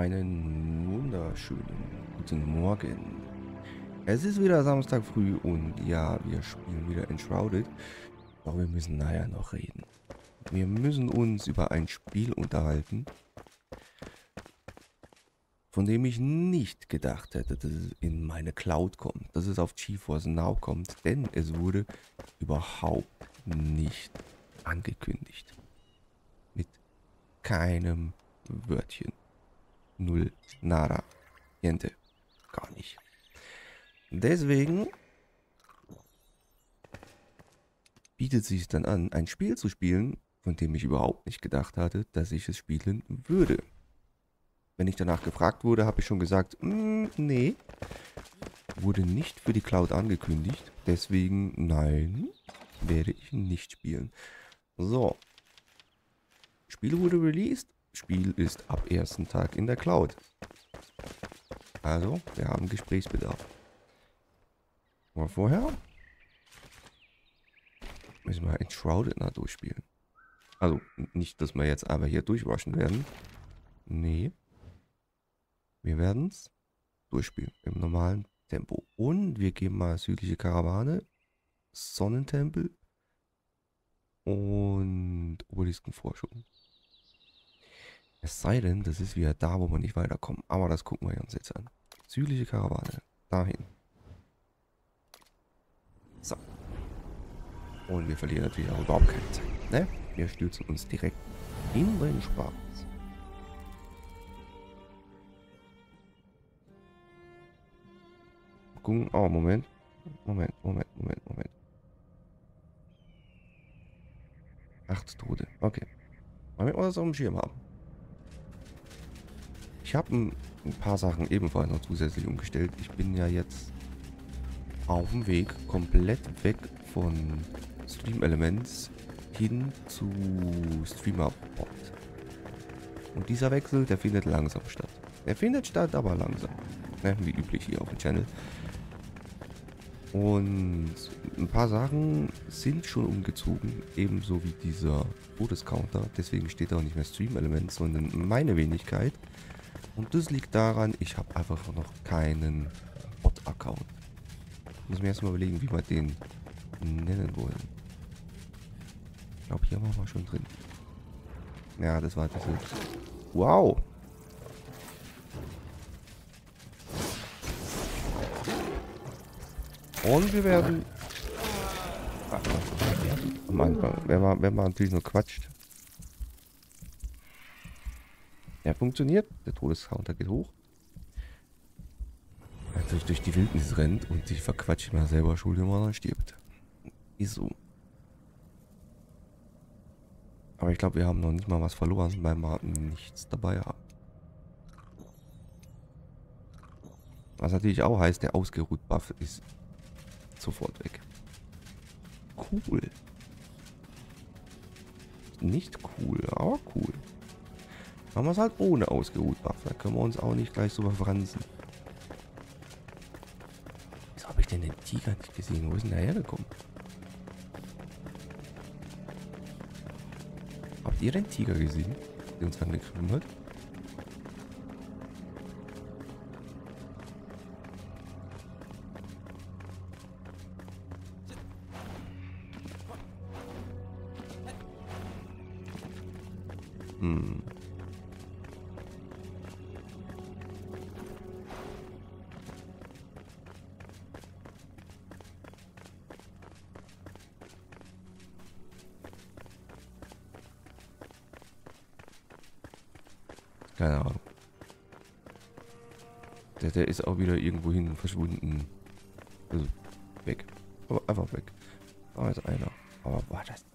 Einen wunderschönen guten Morgen. Es ist wieder Samstag früh und ja, wir spielen wieder Enshrouded. Doch wir müssen nachher noch reden. Wir müssen uns über ein Spiel unterhalten, von dem ich nicht gedacht hätte, dass es in meine Cloud kommt, dass es auf GeForce Now kommt, denn es wurde überhaupt nicht angekündigt. Mit keinem Wörtchen. Null. Nada. Niente. Gar nicht. Deswegen bietet sich dann an, ein Spiel zu spielen, von dem ich überhaupt nicht gedacht hatte, dass ich es spielen würde. Wenn ich danach gefragt wurde, habe ich schon gesagt, mm, nee, wurde nicht für die Cloud angekündigt. Deswegen, nein, werde ich nicht spielen. So. Spiel wurde released. Spiel ist ab ersten Tag in der Cloud. Also, wir haben Gesprächsbedarf. Aber vorher müssen wir Enshrouded noch durchspielen. Also, nicht, dass wir jetzt aber hier durchwaschen werden. Nee. Wir werden es durchspielen im normalen Tempo. Und wir geben mal südliche Karawane, Sonnentempel und Obeliskenforschung. Es sei denn, das ist wieder da, wo wir nicht weiterkommen. Aber das gucken wir uns jetzt an. Südliche Karawane. Dahin. So. Und wir verlieren natürlich auch überhaupt keine Zeit. Ne? Wir stürzen uns direkt in den Spaß. Gucken. Oh, Moment. Moment, Moment, Moment, Moment. Acht Tote. Okay. Damit wir das auf dem Schirm haben. Ich habe ein, ein, paar Sachen ebenfalls noch zusätzlich umgestellt. Ich bin ja jetzt auf dem Weg komplett weg von Stream Elements hin zu Streamer Bot. Und dieser Wechsel, der findet langsam statt. Der findet statt, aber langsam. Ne, wie üblich hier auf dem Channel. Und ein paar Sachen sind schon umgezogen, ebenso wie dieser Todescounter. Deswegen steht da auch nicht mehr Stream Element, sondern meine Wenigkeit. Und das liegt daran, ich habe einfach noch keinen Bot-Account. Muss mir erstmal überlegen, wie wir den nennen wollen. Ich glaube, hier waren wir schon drin. Ja, das war diese... Wow! Und wir werden... Am Anfang, wenn man, wenn man natürlich nur quatscht, Er funktioniert. Der Todescounter geht hoch. Natürlich durch die Wildnis rennt und sich verquatscht mal selber schuld, wenn man dann stirbt. Ist so. Aber ich glaube, wir haben noch nicht mal was verloren, weil wir nichts dabei haben. Was natürlich auch heißt, der ausgeruht Buff ist sofort weg. Cool. Nicht cool, aber cool. Machen wir es halt ohne ausgeruht Buff. Da können wir uns auch nicht gleich so verfransen. Wieso habe ich denn den Tiger nicht gesehen? Wo ist denn der hergekommen? Habt ihr den Tiger gesehen, der uns angegriffen hat? Hm. Der, ist auch wieder irgendwo hin verschwunden. Also, weg. Aber einfach weg. Da ist einer. Aber war das...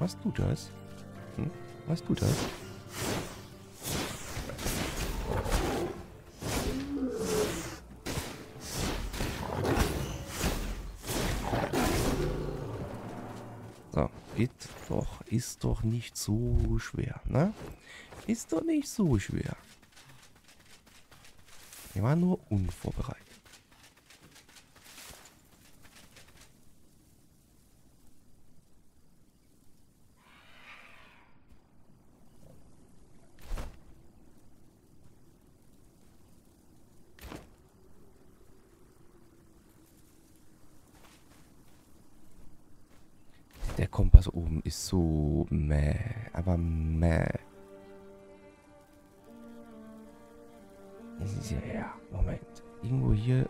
Was tut das? Hm? Was tut das? So, ist doch, ist doch nicht so schwer, ne? Ist doch nicht so schwer. Wir waren nur unvorbereitet. Der Kompass oben ist so meh, aber meh. Das ist ja, ja, Moment. Irgendwo hier.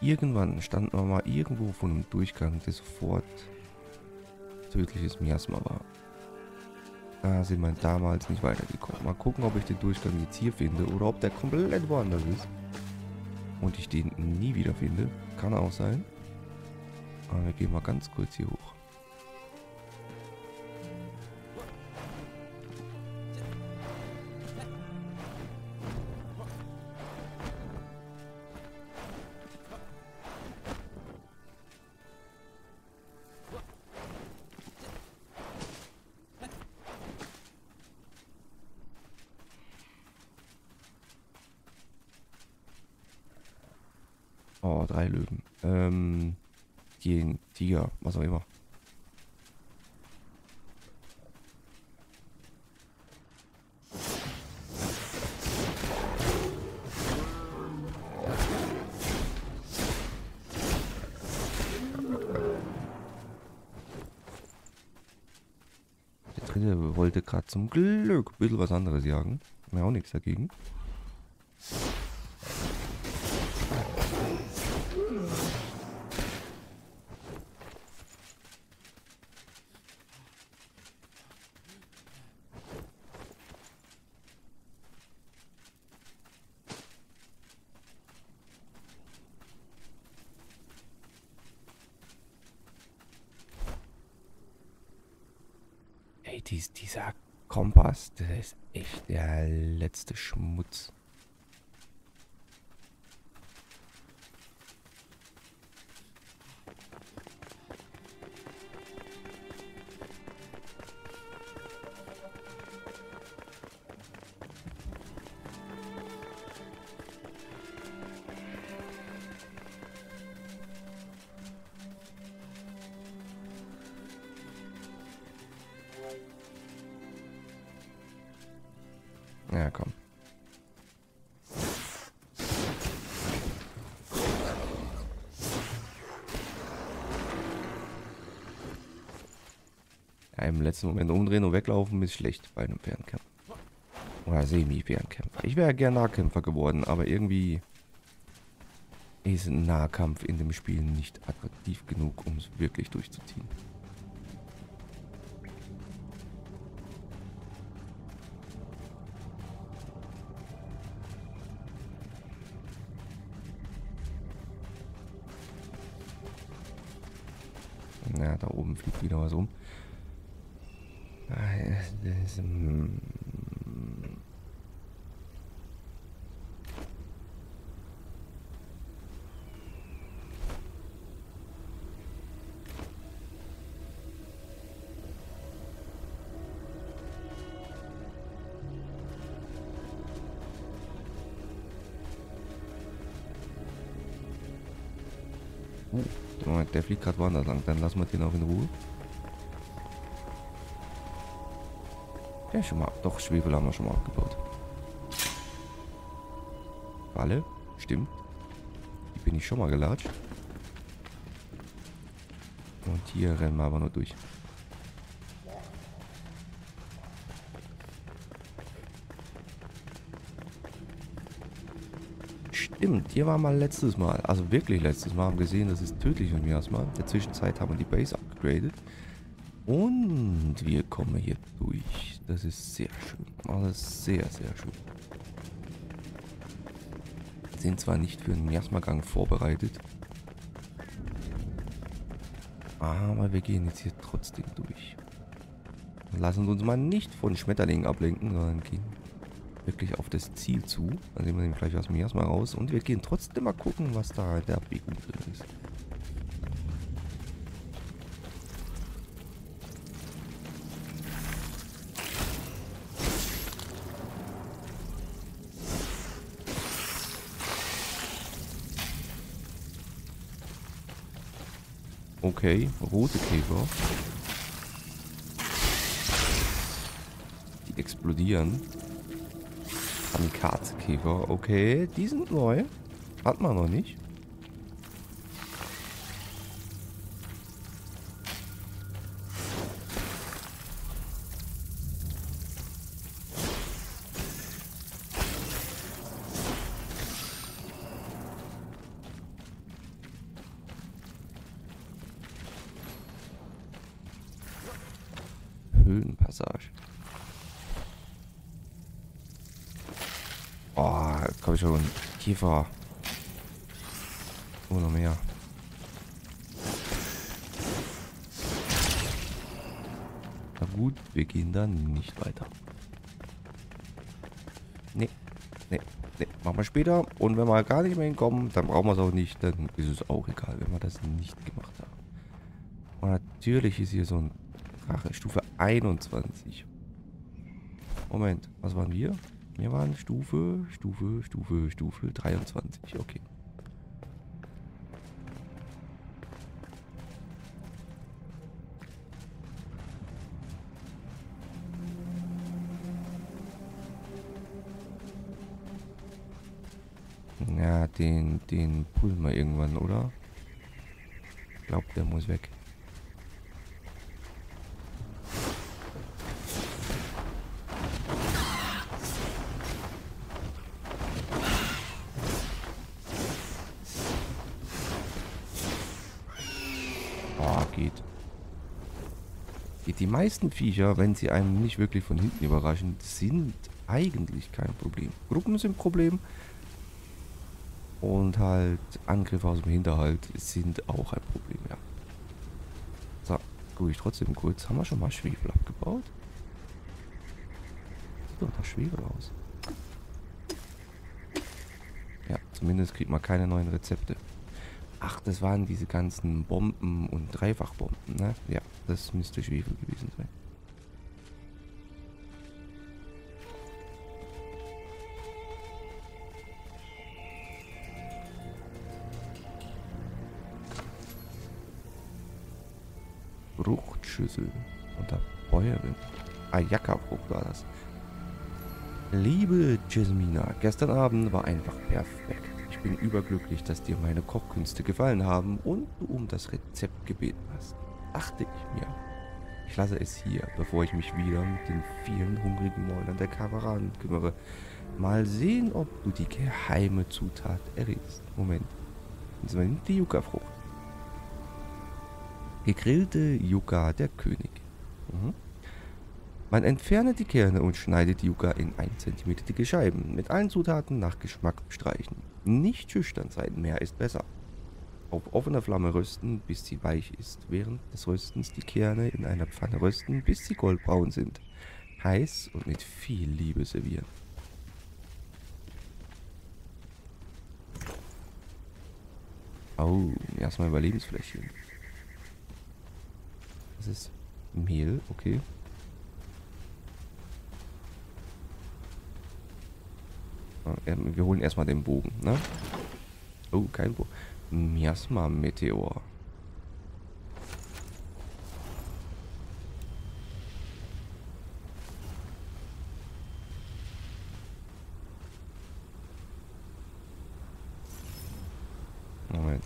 Irgendwann standen wir mal irgendwo von einem Durchgang, der sofort tödliches Miasma war. Da sind wir damals nicht weitergekommen. Mal gucken, ob ich den Durchgang jetzt hier finde oder ob der komplett woanders ist. Und ich den nie wieder finde. Kann auch sein. Aber wir gehen mal ganz kurz hier hoch. Dritte wollte gerade zum Glück ein bisschen was anderes jagen. Haben wir auch nichts dagegen. Dies, dieser Kompass, der ist echt der letzte Schmutz. Ja, komm. Ja, im letzten Moment umdrehen und weglaufen ist schlecht bei einem Fernkämpfer. Oder Semi-Fernkämpfer. Ich wäre gern Nahkämpfer geworden, aber irgendwie ist ein Nahkampf in dem Spiel nicht attraktiv genug, um es wirklich durchzuziehen. Ja, da oben fliegt wieder was um. Ah, das, mm. Fliegt gerade woanders lang. Dann lassen wir den auch in Ruhe. Ja, schon mal. Doch, Schwefel haben wir schon mal abgebaut. Falle. Stimmt. Die bin ich schon mal gelatscht. Und hier rennen wir aber nur durch. Stimmt, hier war mal letztes Mal, also wirklich letztes Mal, haben gesehen, das ist tödlich im Miasma. In der Zwischenzeit haben wir die Base upgraded. Und wir kommen hier durch. Das ist sehr schön. Alles sehr, sehr schön. Sind zwar nicht für einen Miasma-Gang vorbereitet. Aber wir gehen jetzt hier trotzdem durch. Lassen uns mal nicht von Schmetterlingen ablenken, sondern gehen wirklich auf das Ziel zu. Dann sehen wir den gleich aus dem Miasma raus. Und wir gehen trotzdem mal gucken, was da in der Abbiegung drin ist. Okay, rote Käfer. Die explodieren. Kamikaze-Käfer. Okay, die sind neu. Hat man noch nicht. Höhlenpassage. Oh, komm schon. Kiefer. Oh, noch mehr. Na gut, wir gehen dann nicht weiter. Nee, nee, nee. Machen wir später. Und wenn wir gar nicht mehr hinkommen, dann brauchen wir es auch nicht. Dann ist es auch egal, wenn wir das nicht gemacht haben. Und natürlich ist hier so ein Drache. Stufe 21. Moment, was waren wir? Wir waren Stufe, Stufe, Stufe, Stufe 23. Okay. Ja, den, den pullen wir irgendwann, oder? Ich glaube, der muss weg. Meisten Viecher, wenn sie einen nicht wirklich von hinten überraschen, sind eigentlich kein Problem. Gruppen sind Problem. Und halt Angriffe aus dem Hinterhalt sind auch ein Problem, ja. So, gucke ich trotzdem kurz. Haben wir schon mal Schwefel abgebaut? Sieht doch nach Schwefel aus. Ja, zumindest kriegt man keine neuen Rezepte. Ach, das waren diese ganzen Bomben und Dreifachbomben, ne? Ja, das müsste Schwefel gewesen sein. Fruchtschüssel unter Bäuerin. Ayaka-Frucht war das. Liebe Jasmina, gestern Abend war einfach perfekt bin überglücklich, dass dir meine Kochkünste gefallen haben und du um das Rezept gebeten hast. Dachte ich mir. Ich lasse es hier, bevor ich mich wieder mit den vielen hungrigen Mäulern der Karawanen kümmere. Mal sehen, ob du die geheime Zutat errätst. Moment. Und zwar die Yucca-Frucht. Gegrillte Yucca der König. Mhm. Man entferne die Kerne und schneidet die Yucca in 1 cm dicke Scheiben. Mit allen Zutaten nach Geschmack streichen. Nicht schüchtern sein, mehr ist besser. Auf offener Flamme rösten, bis sie weich ist. Während des Röstens die Kerne in einer Pfanne rösten, bis sie goldbraun sind. Heiß und mit viel Liebe servieren. Oh, erstmal Überlebensfläschchen. Das ist Mehl, okay. Wir holen erstmal den Bogen, ne? Oh, kein Bogen. Miasma-Meteor. Moment.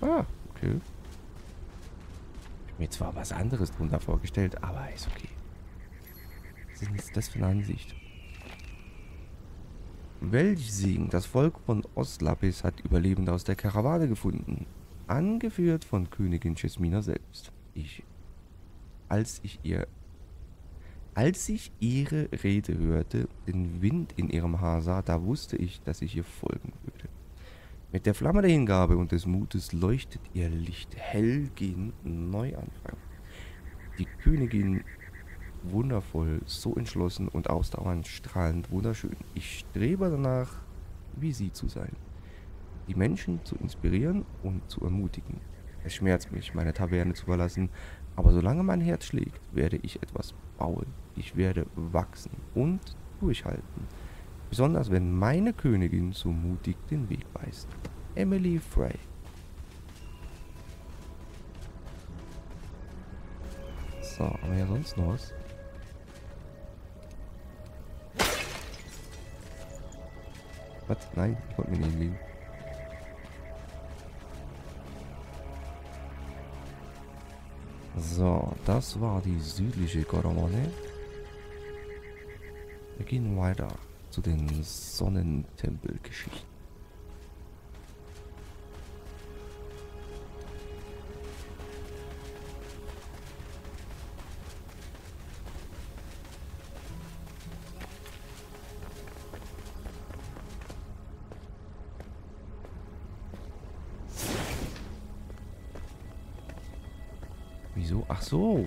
Ah, okay. Ich mir zwar was anderes drunter vorgestellt, aber ist okay. Was ist das für eine Ansicht? Welch Segen, das Volk von Oslapis hat Überlebende aus der Karawane gefunden. Angeführt von Königin Chesmina selbst. Ich, als ich ihr, als ich ihre Rede hörte, den Wind in ihrem Haar sah, da wusste ich, dass ich ihr folgen würde. Mit der Flamme der Hingabe und des Mutes leuchtet ihr Licht hell gen Neuanfang. Die Königin wundervoll, so entschlossen und ausdauernd strahlend wunderschön. Ich strebe danach, wie sie zu sein. Die Menschen zu inspirieren und zu ermutigen. Es schmerzt mich, meine Taverne zu verlassen, aber solange mein Herz schlägt, werde ich etwas bauen. Ich werde wachsen und durchhalten. Besonders wenn meine Königin so mutig den Weg weist. Emily Frey So, haben wir hier sonst noch was? Was? Nein, ich wollte mir nicht hinlegen. So, das war die südliche Karawane. Wir gehen weiter zu den Sonnentempelgeschichten. Wieso? Ach so.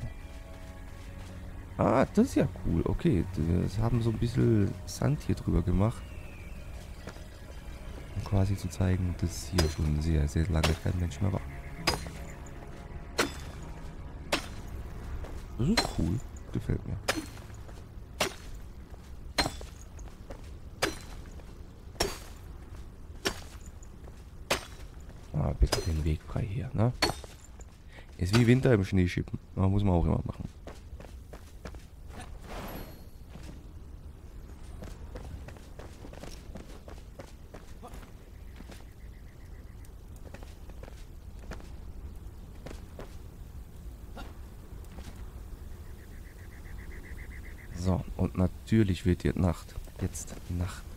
Ah, das ist ja cool. Okay, wir haben so ein bisschen Sand hier drüber gemacht. Um quasi zu zeigen, dass hier schon sehr, sehr lange kein Mensch mehr war. Das ist cool. Gefällt mir. Ah, bitte den Weg frei hier, ne? Ist wie Winter im Schneeschippen. Aber muss man auch immer machen. So, und natürlich wird jetzt Nacht. Jetzt Nacht.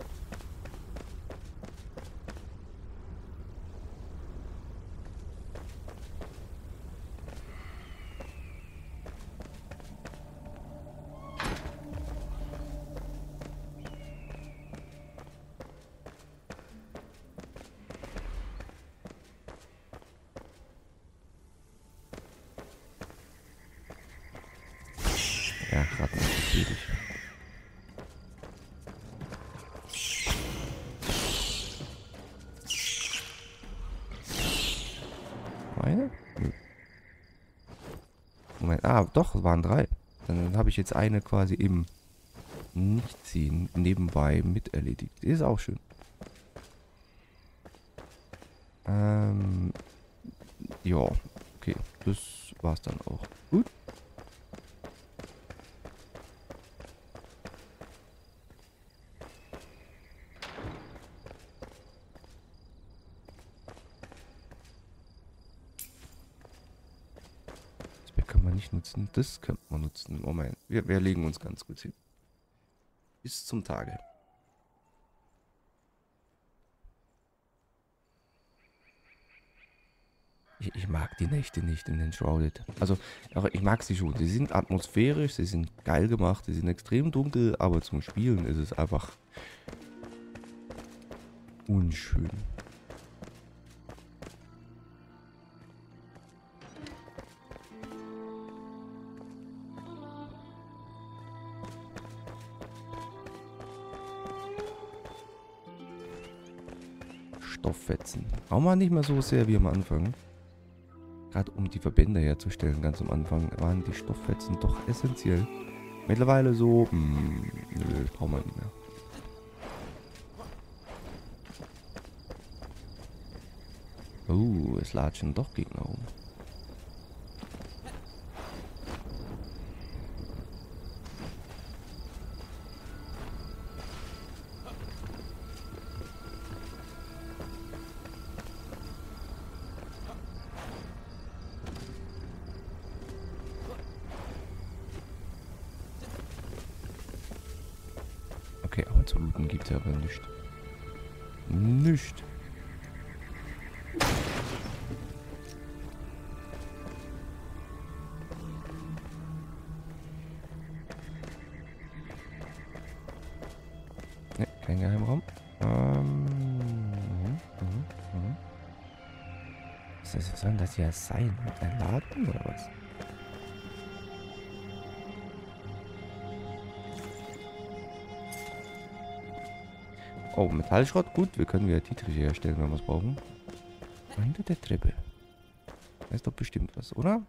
Dich. Meine? Nö. Moment, ah, doch, waren drei. Dann habe ich jetzt eine quasi eben nicht ziehen, nebenbei miterledigt. Ist auch schön. Ähm, ja, okay, das war's dann auch. Gut. Nicht nutzen. Das könnte man nutzen. Moment, wir, wir legen uns ganz gut hin. Bis zum Tage. Ich, ich, mag die Nächte nicht in den Shrouded. Also, ich mag sie schon. Sie sind atmosphärisch, sie sind geil gemacht, sie sind extrem dunkel, aber zum Spielen ist es einfach unschön. Stofffetzen. Auch mal nicht mehr so sehr wie am Anfang. Gerade um die Verbände herzustellen, ganz am Anfang, waren die Stofffetzen doch essentiell. Mittlerweile so, hm, nö, braucht man nicht mehr. Oh, es latschen doch Gegner rum. Aber zu looten gibt es aber nichts. Nicht. Ne, kein Geheimraum. Ähm, mhm, mhm, mhm. Was soll das hier sein? Ein Laden oder was? Oh, Metallschrott, gut. Wir können wieder Dietriche herstellen, wenn wir es brauchen. Hinter der Treppe. Da ist doch bestimmt was, oder?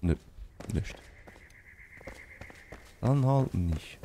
Nö, nicht. Dann halt nicht.